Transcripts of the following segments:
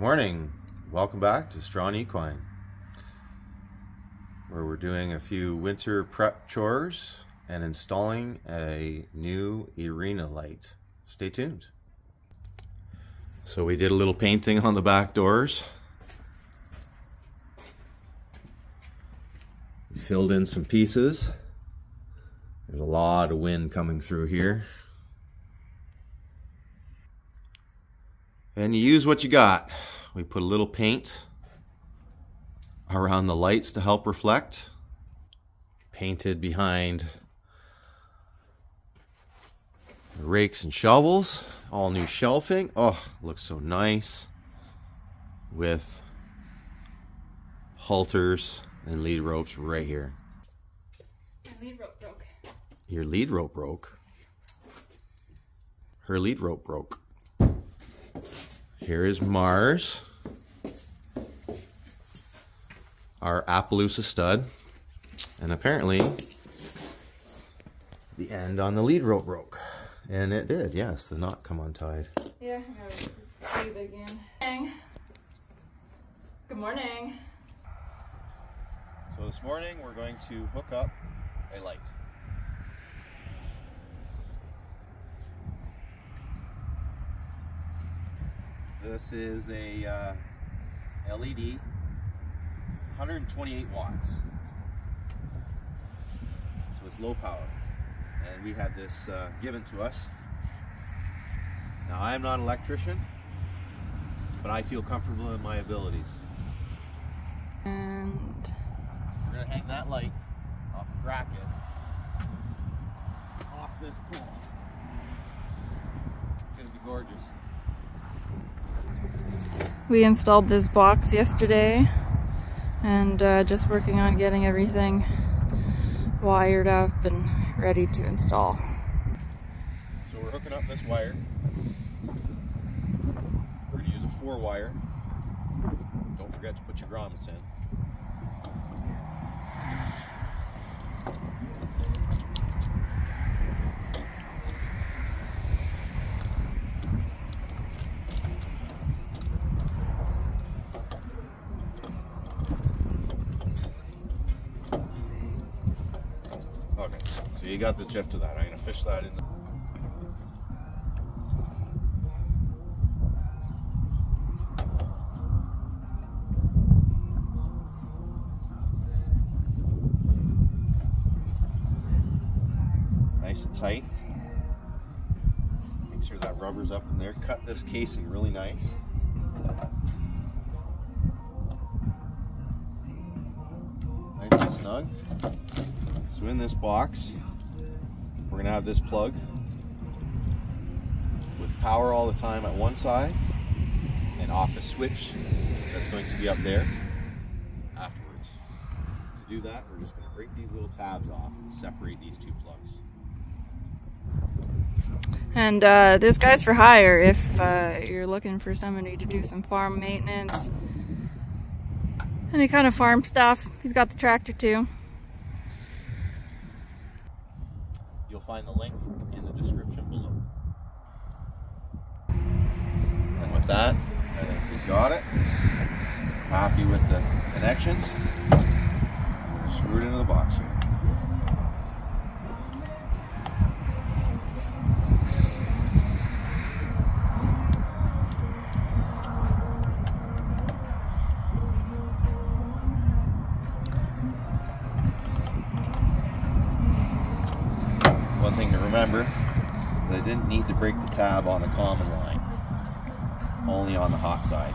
Morning. Welcome back to Strachan Equine, where we're doing a few winter prep chores and installing a new arena light. Stay tuned. So we did a little painting on the back doors. Filled in some pieces. There's a lot of wind coming through here. And you use what you got. We put a little paint around the lights to help reflect. Painted behind the rakes and shovels. All new shelving. Oh, looks so nice. With halters and lead ropes right here. My lead rope broke. Your lead rope broke. Her lead rope broke. Here is Mars. Our Appaloosa stud. And apparently, the end on the lead rope broke. And it did, yes, the knot come untied. Yeah, I gotta leave it again. Good morning. So this morning we're going to hook up a light. This is a uh, LED, 128 watts. So it's low power. And we had this uh, given to us. Now I am not an electrician, but I feel comfortable in my abilities. And We're gonna hang that light off a bracket off this pole. It's gonna be gorgeous. We installed this box yesterday and uh, just working on getting everything wired up and ready to install. So we're hooking up this wire. We're gonna use a four wire. Don't forget to put your grommets in. Okay, so you got the gist of that. I'm gonna fish that in. Nice and tight. Make sure that rubber's up in there. Cut this casing really nice. Nice and snug. So in this box, we're gonna have this plug with power all the time at one side and off a switch that's going to be up there afterwards. To do that, we're just gonna break these little tabs off and separate these two plugs. And uh, this guy's for hire if uh, you're looking for somebody to do some farm maintenance, any kind of farm stuff. He's got the tractor too. Find the link in the description below. And with that, I think we've got it. Happy with the connections. Screw it into the box here. Didn't need to break the tab on the common line, only on the hot side.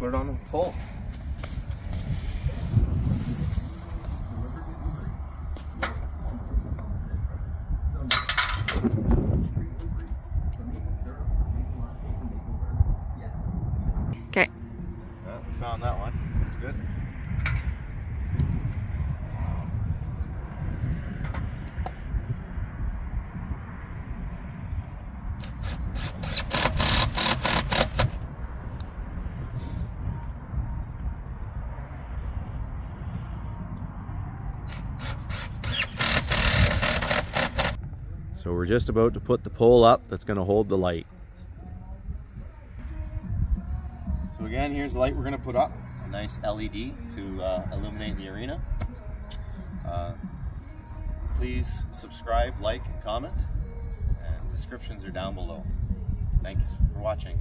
Put it on the full. Okay. Yeah, we found that one. That's good. So we're just about to put the pole up that's going to hold the light. So again, here's the light we're going to put up. A nice LED to uh, illuminate the arena. Uh, please subscribe, like, and comment. And descriptions are down below. Thanks for watching.